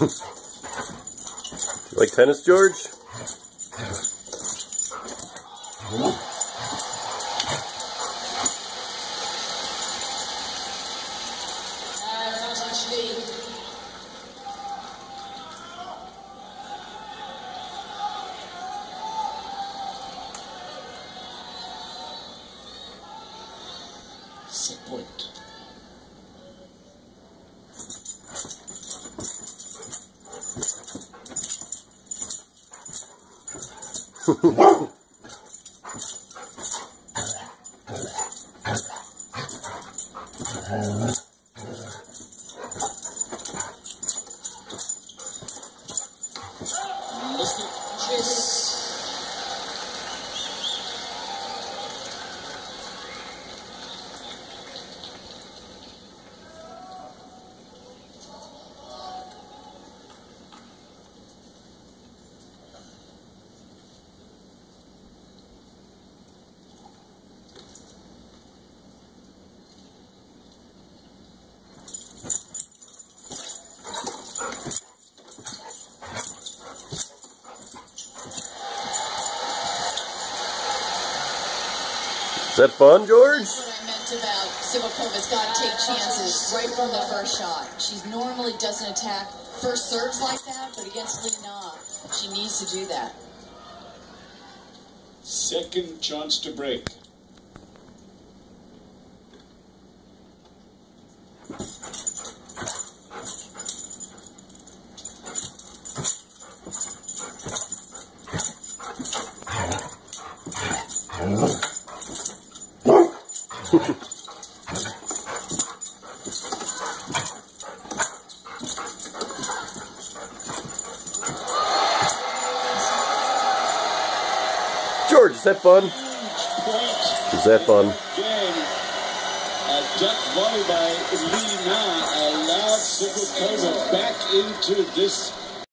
you like tennis, George? Set point. That fun, George? That's what I meant about Cibulkova's got to take chances right from the first shot. She normally doesn't attack first serves like that, but against Li Na, she needs to do that. Second chance to break. George, is that fun? Is that fun? A duck volley by Li Na allowed Cibulkova back into this